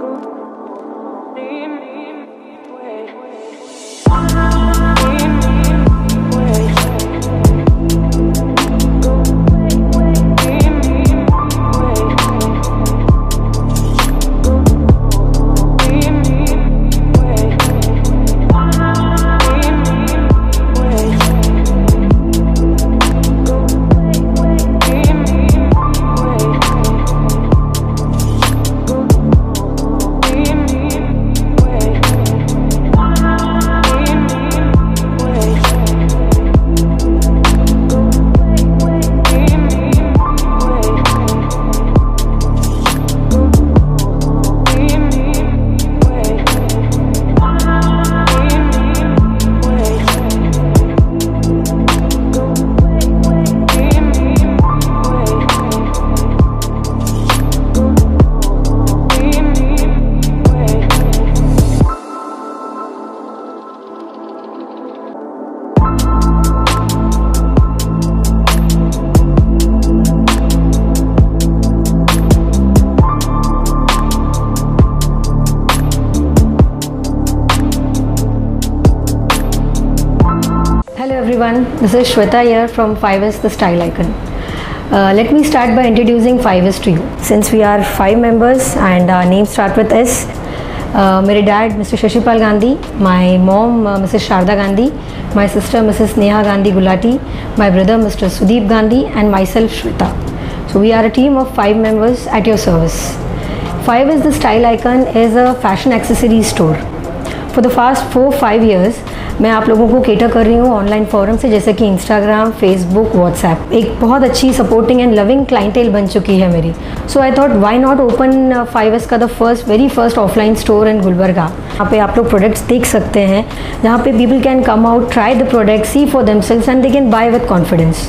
Go. Hello everyone, this is Shweta here from 5S The Style Icon. Uh, let me start by introducing 5S to you. Since we are 5 members and our names start with S, uh, my dad Mr. Shashipal Gandhi, my mom uh, Mrs. Sharda Gandhi, my sister Mrs. Neha Gandhi Gulati, my brother Mr. Sudeep Gandhi and myself Shweta. So we are a team of 5 members at your service. 5S The Style Icon is a fashion accessories store For the fast four five years मैं आप लोगों को cater कर रही हूँ online forum से जैसे कि इंस्टाग्राम फेसबुक व्हाट्सएप एक बहुत अच्छी सपोर्टिंग एंड लविंग क्लाइंटेल बन चुकी है मेरी। So I thought why not open five S का the first very first offline store in Gulbarga यहाँ पे आप लोग प्रोडक्ट्स देख सकते हैं। जहाँ पे people can come out try the product see for themselves and they can buy with confidence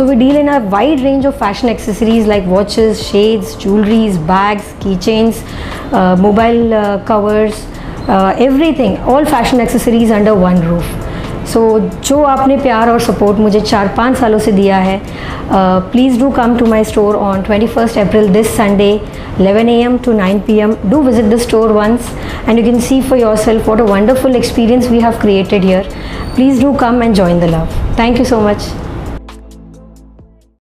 we deal in a wide range of fashion accessories like watches, shades, jewelries, bags, keychains, uh, mobile uh, covers, everything all fashion accessories under one roof so जो आपने प्यार और support मुझे चार पाँच सालों से दिया है please do come to my store on twenty first April this Sunday eleven A M to nine P M do visit the store once and you can see for yourself what a wonderful experience we have created here please do come and join the love thank you so much